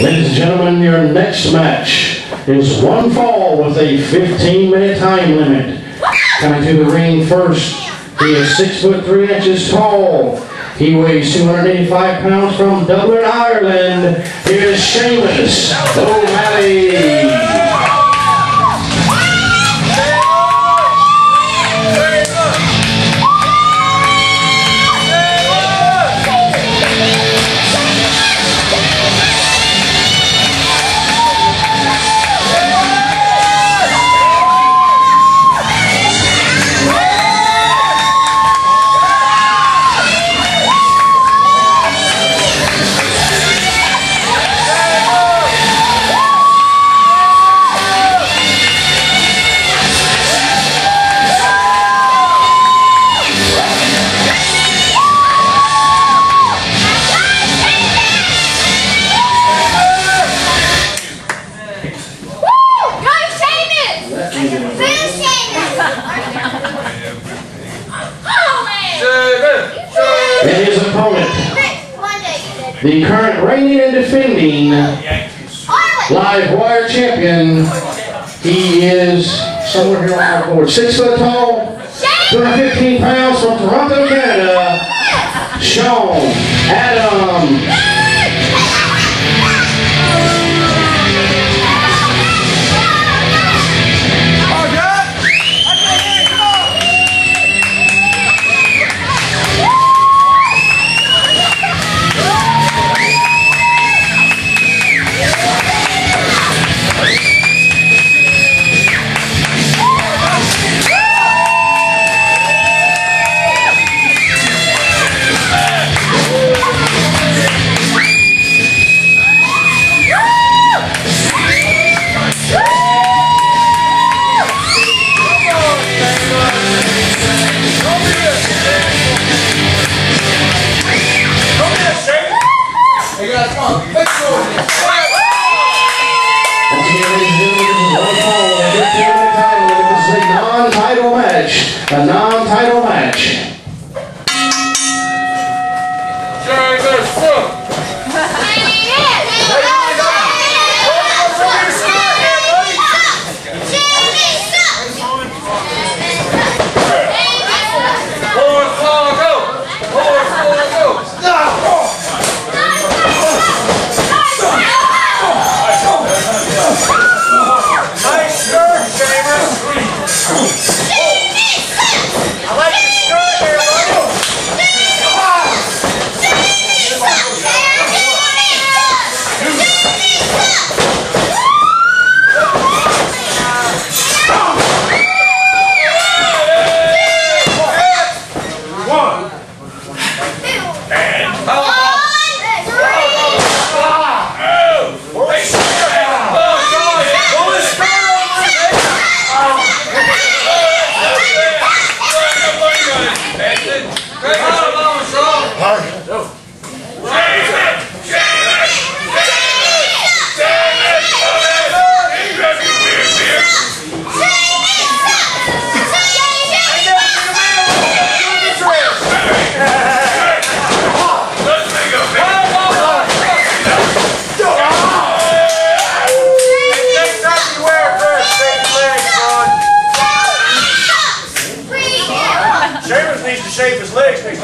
Ladies and gentlemen, your next match is one fall with a 15-minute time limit. Coming to the ring first, he is six foot three inches tall. He weighs 285 pounds from Dublin, Ireland. Here's Shamus O'Malley. The current reigning and defending live wire champion. He is somewhere here on board, six foot tall, 215 pounds from Toronto, Canada. Shawn Adams.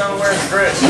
down wearing Chris.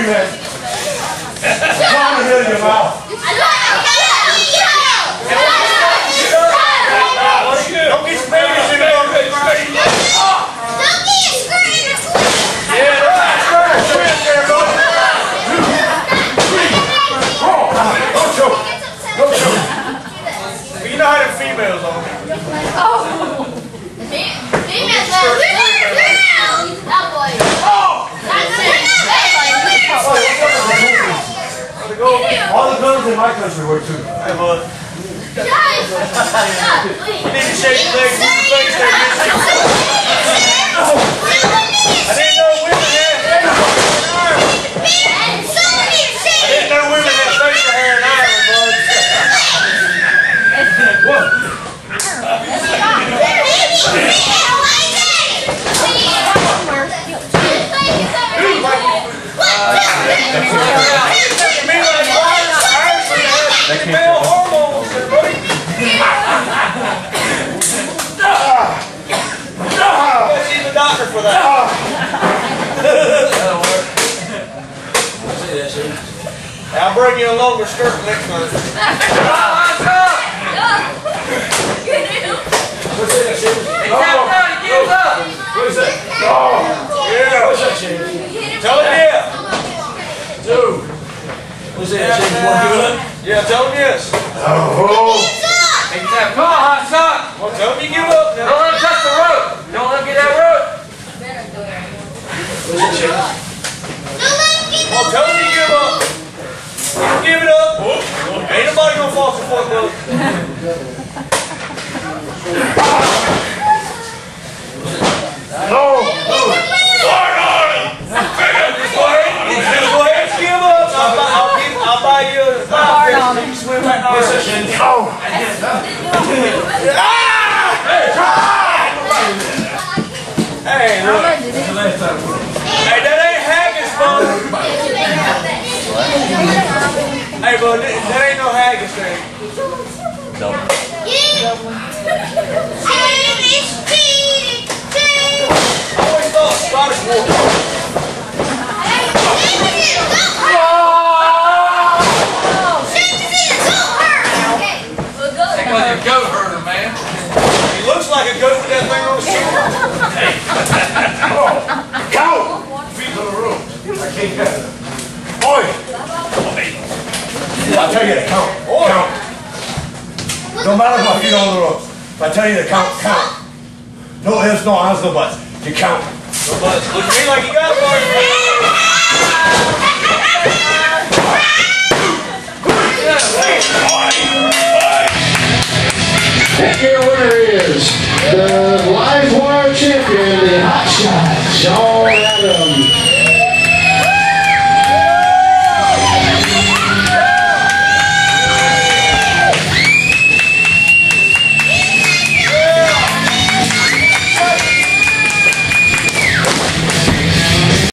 We man? Come on, hit your mouth. The. You know how them females are. All the guns in my country were too. Hey, bud. You need to shake your legs. Move your legs there, bitch. I didn't know women had facial hair in Ireland. I didn't know women had facial hair in Ireland, bud. What? Me like Irish, I'll bring you a longer skirt next time. What's that, Shane? He tapped out, up. What is that? Oh, yeah. What's that, Shane? Tell him yeah. Dude. What's that, Shane? You want to give it up? Yeah, tell him yes. Oh. He come on, hot son. Well, tell him you give up Don't let him touch the rope. Don't let him get that rope. What's that, Shane? Well, tell him you give up. You give it up. Ain't nobody gonna fall for foot, brother. No. Just go ahead and give up. I'll buy, I'll give, I'll buy you a five fish. You can swim right now. What's that, Shane? Oh. Hey, look. Hey, that ain't haggis, bud. Hey, bro, that ain't no haggis thing. I always thought Scottish water. That was a goat herder, man. He looks like a goat with that thing on his shoulder. Count! Feet on the rope. I can't get it. Oi! I tell you to count. Count. No matter what, feet on the ropes. If I tell you to count, count. No ifs, no ands, no buts. You count. No buts. Look at me like you got a buddy. And your winner is the Live Wire champion, the Hot Shot, Shawn